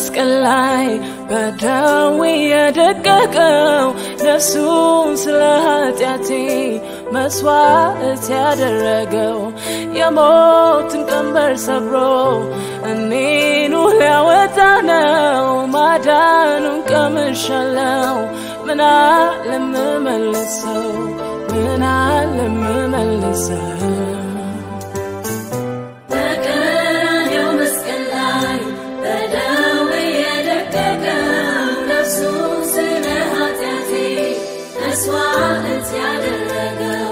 መስቀል ላይ በደሙ የደቀቀው ነፍሱን ስለ ኃጢአቴ መስዋዕት ያደረገው የሞትን ቀንበር ሰብሮ እኔኑ ሊያወጣ ነው። ማዳኑን ቀምሻለው። ምና ለምመልሰው ምና ለምመልሰው መስዋዕት ያደረገው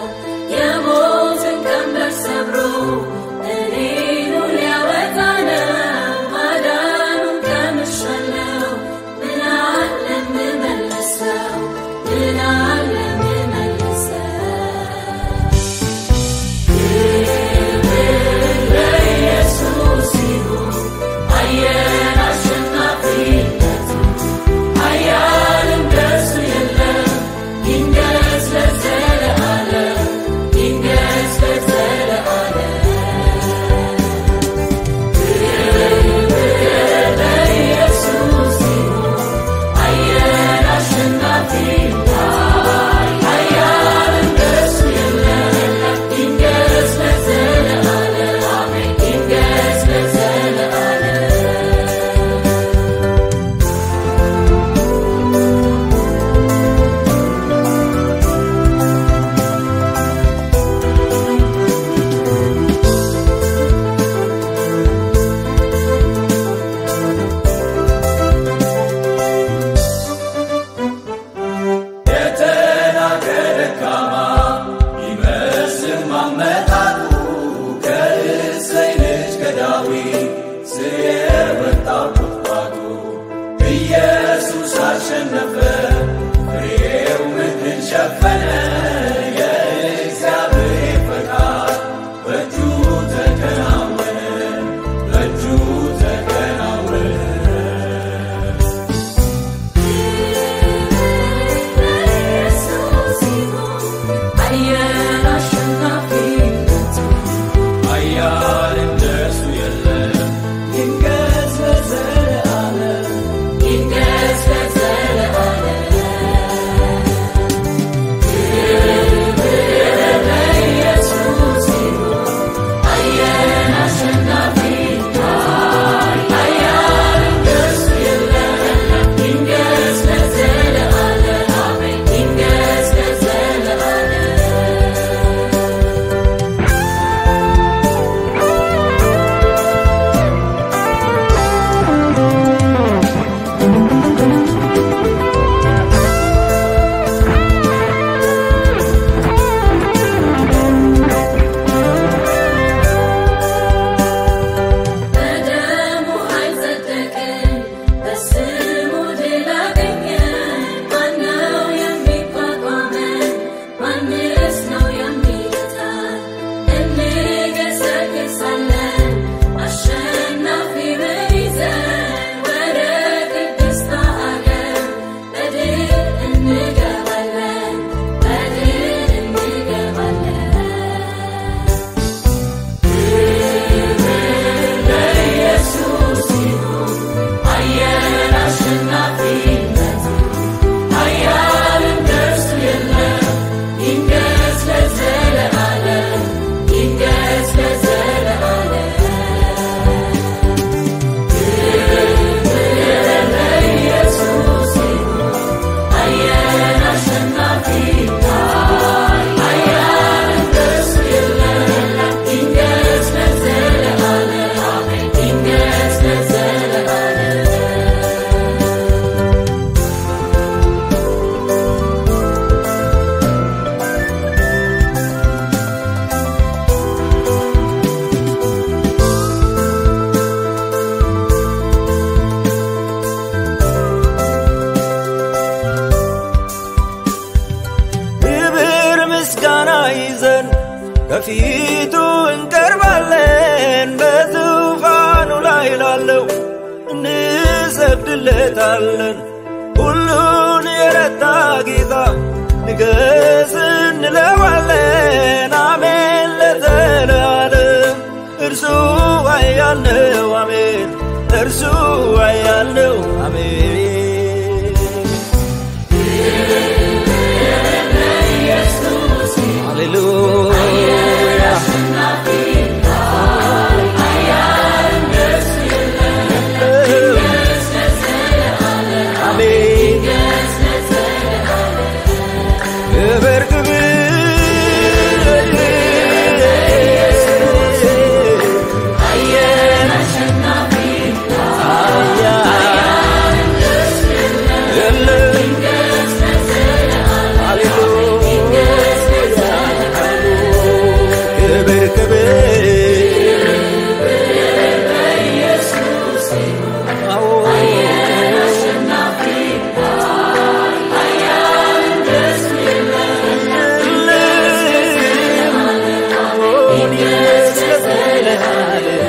የሞትን ቀንበር ሰብሮ እኔኑ ሊያወጣ ነው። ማዳኑን ቀምሻለሁ፣ ምን ኢየሱስ አሸነፈ። እንሰግድለታለን። ሁሉን የረታ ጌታ ንገስ እንለዋለን። አሜን ለዘለዓለም እርሱ ኃያል አሜን እርሱ ኃያል አሜን Hallelujah. Hare